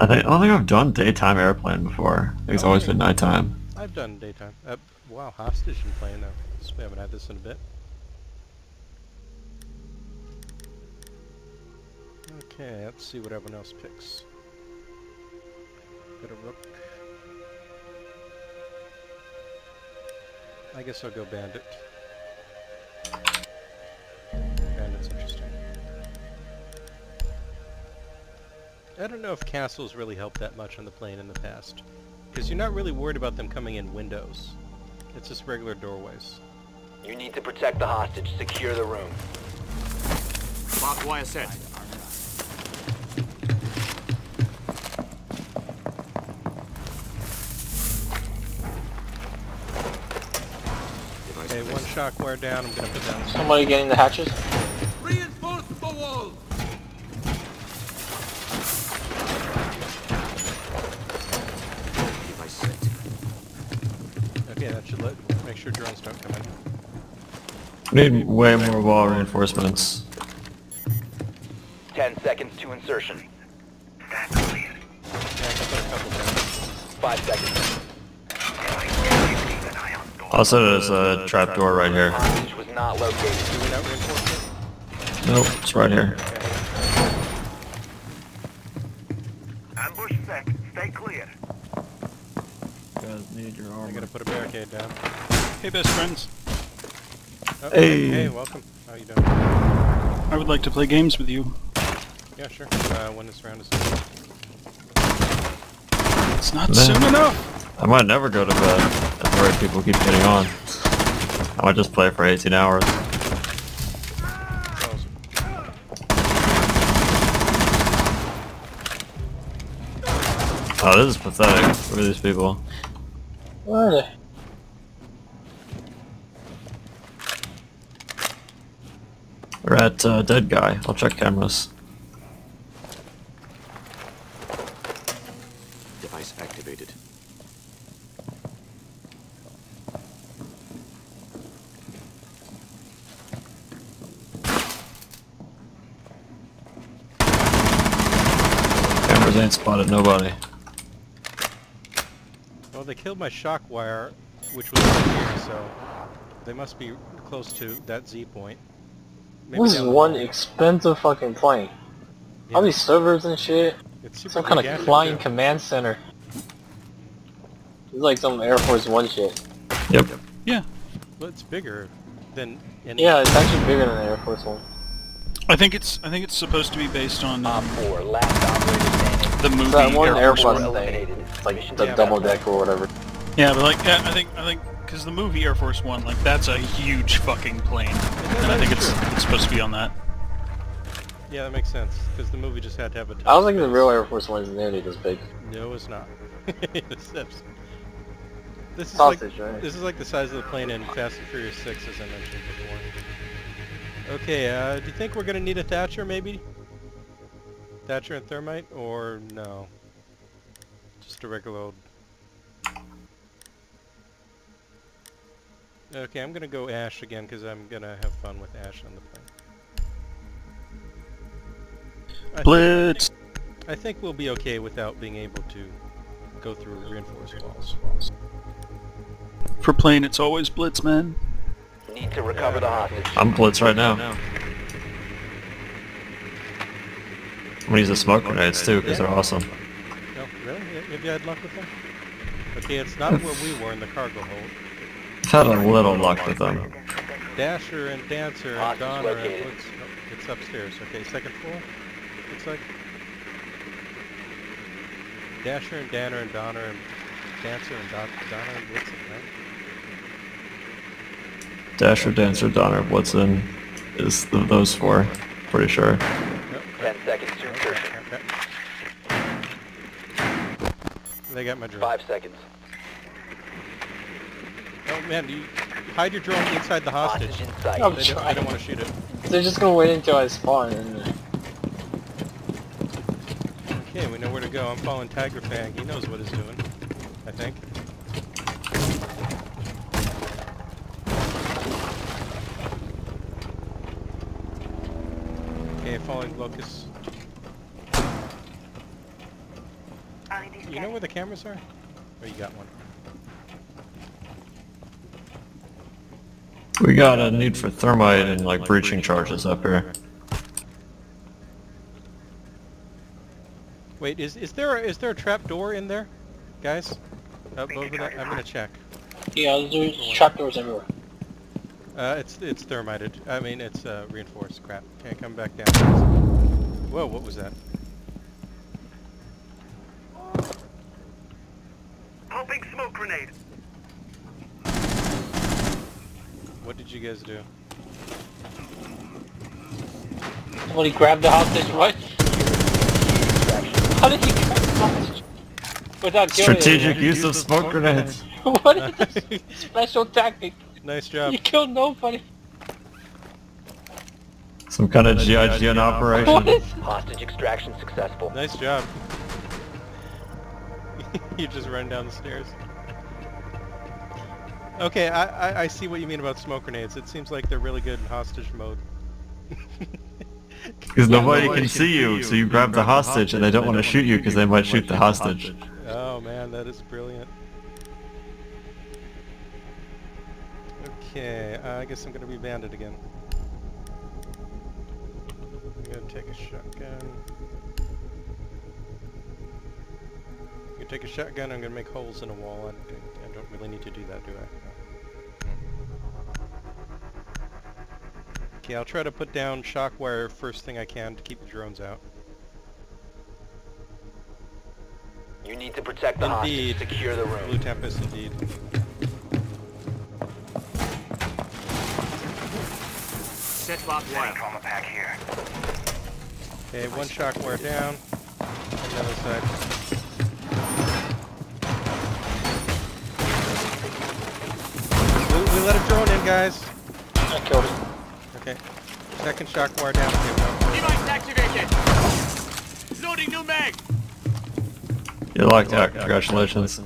I think I don't think I've done daytime airplane before. It's always been nighttime. I've done daytime. Uh, wow, hostage and playing though. We haven't had this in a bit. Okay, let's see what everyone else picks. Got a rook. I guess I'll go bandit. I don't know if castles really help that much on the plane in the past. Because you're not really worried about them coming in windows. It's just regular doorways. You need to protect the hostage. Secure the room. Barbed wire set. Device Okay, one placed. shock wire down. I'm gonna put down. Somebody getting the hatches? Let make sure drones don't come in. We need way more wall reinforcements. Ten seconds to insertion. Yeah, I can put a couple. Five seconds. Also, there's a trapdoor right here. Hostage was not located. Do we not reinforce it? Nope, it's right here. Ambush set. Stay clear. You guys need your I gotta put a barricade down. Hey, best friends. Oh, Hey. Hey, welcome. How you doing? I would like to play games with you. Yeah, sure. Uh, when this round is done. It's not Man. soon enough. I might never go to bed if the right people keep getting on. I might just play for 18 hours. Awesome. Oh, this is pathetic. Look at these people. Where are they? We're at uh, Dead Guy. I'll check cameras. Device activated. Cameras ain't spotted nobody. Well, they killed my shock wire, which was right here, so they must be close to that Z point. Maybe This is one hall. expensive fucking plane. All these servers and shit. It's super Some kind of flying too. command center. It's like some Air Force One shit. Yep. Yeah. Well, it's bigger than any. Yeah, it's actually bigger than the Air Force One. I think it's I think it's supposed to be based on Op um, 4, last the movie It's that one Air Force One. Thing. It's like the Yeah, double deck or whatever. Yeah, but like yeah, I think I think because the movie Air Force One, like that's a huge fucking plane, and I think it's it's supposed to be on that. Yeah, that makes sense, because the movie just had to have a I don't top think the real Air Force One is nearly this big. No, it's not. It's- that's- this is Sausage, like right? this is like the size of the plane in Fast and Furious 6, as I mentioned before. Okay, uh, do you think we're gonna need a Thatcher, maybe? Thatcher and Thermite, or no? Just a regular old... Okay, I'm gonna go Ash again, because I'm gonna have fun with Ash on the plane. I think- Blitz. I think we'll be okay without being able to go through reinforced walls. For plane, it's always Blitz, man. Need to recover the hostage. I'm blitz right now. I'm gonna use the smoke grenades too, because they're awesome. No, really? Have you had luck with them? Okay, it's not where we were in the cargo hold. I've had a little luck with them. Dasher and Dancer and Hostage Donner and located. Blitz. Oh, it's upstairs. Okay, second floor. Looks like. Dasher and Danner and Donner and Dancer and Don- Donner and Blitz. Right? Dasher, Dancer, Donner, Blitzen is th those four. Pretty sure. Nope. Ten seconds to Okay, insertion. okay. They got my drone. Five seconds. Oh man, you hide your drone inside the hostage. Hostage in sight. I'm They don't, they don't want to shoot it. They're just gonna wait until I spawn and Okay, we know where to go. I'm following Tiger Fang. He knows what he's doing. I think. Okay, following Locust. You know where the cameras are? Oh, you got one. We got a need for thermite and like breaching charges up here. Wait, is is there a, is there a trap door in there, guys? Up over there? I'm gonna check. Yeah, there's trap doors everywhere. Uh, it's it's thermited. I mean, it's uh, reinforced. Crap. Can't come back down. Whoa, what was that? Popping smoke grenade. What did you guys do? Somebody grabbed the hostage, what? How did he grab the hostage? Without killing Strategic use of smoke grenades. anyone? what is this special tactic? nice job. You killed nobody. Some kind of GI Jin operation. is Hostage extraction successful. Nice job. you just run down the stairs. Okay, I, I, I see what you mean about smoke grenades. It seems like they're really good in hostage mode. Because nobody can see you, so you grab the hostage and they don't want to shoot you because they might shoot the hostage. Oh man, that is brilliant. Okay, uh, I guess I'm gonna be bandit again. I'm gonna take a shotgun. I'm gonna take a shotgun, I'm gonna make holes in a wall. I, I don't really need to do that, do I? Okay, I'll try to put down shock wire first thing I can to keep the drones out. You need to protect the Indeed. hostage. Secure the room. Blue. Tempest indeed. Set barbed wire. Trauma pack here. Okay, one shock wire down. On the other side. We, we let a drone in, guys. I killed him. Okay. Second shock wire down. Okay, no. Device activated. Loading new mag. You locked out, congratulations.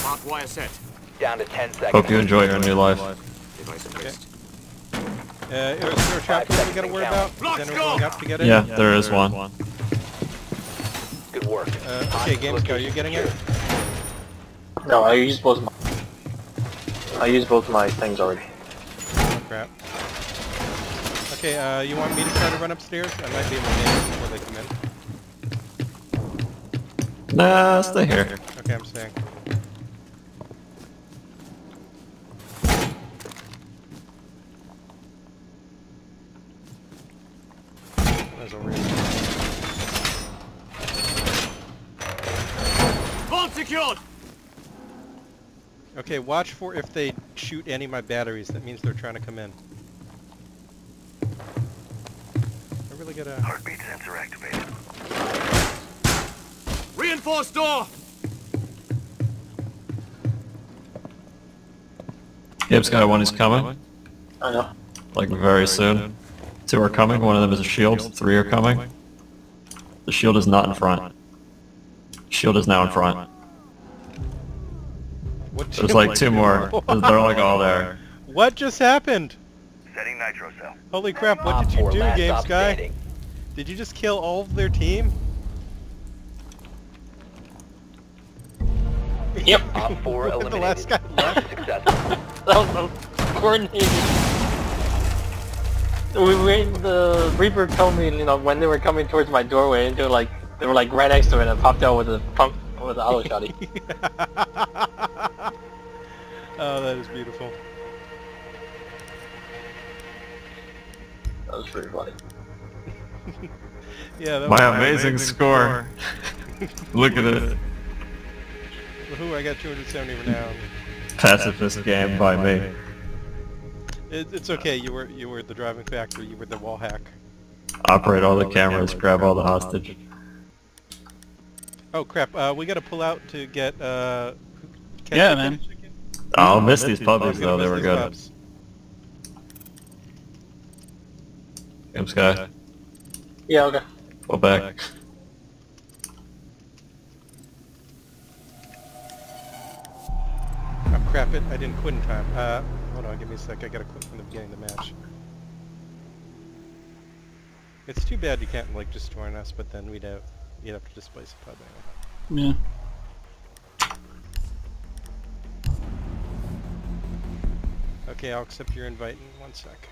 Barbed wire set. Down to 10 seconds. Hope you enjoy your new life. Device placed. Uh, is there a trap door we gotta worry about? Is Let's anyone going up to get it? Yeah, there is one. Good work. Uh, okay, Hostage Games Go, you location getting it? No, I used both my... I used both my things already. Crap. Okay, uh, you want me to try to run upstairs? I might be able to make it before they come in. Nah, stay here. Okay, I'm staying. There's a real. Vault secured. Okay, watch for if they shoot any of my batteries. That means they're trying to come in. I really gotta... Heartbeat sensor activated. Reinforced door. Gibbs got one is coming, I know. like very soon. Two are coming, one of them is a shield, three are coming. The shield is not in front. Shield is now in front. What There's like two more. They're like all there. What just happened? Setting nitro cell. Holy crap, what ah, did you do, last Games Guy? Did you just kill all of their team? Yep. Op 4 The eliminated. last guy left. Successful. That was so coordinated. We were the Reaper told me, you know, when they were coming towards my doorway, and they were like, they were like right next to it, and I popped out with a pump with an auto shotty. oh, that is beautiful. That was pretty funny. Yeah, that was My amazing score. Look at it. Woohoo, I got 270 renown. Pacifist game by me. It, it's okay, you were you were the driving factor, you were the wall hack. Operate all the cameras, grab all the hostage. Oh crap, uh, we gotta pull out to get, uh... catch Yeah, the man. chicken? I'll miss these puppies though, they were good. pups. Gibbs guy, Yeah, okay. pull back. Oh crap, it, I didn't quit in time. Uh, hold on, give me a sec, I gotta quit from the beginning of the match. It's too bad you can't, like, just join us, but then we'd have You'd have to displace a pub anyway. Yeah. Okay, I'll accept your invite in one sec.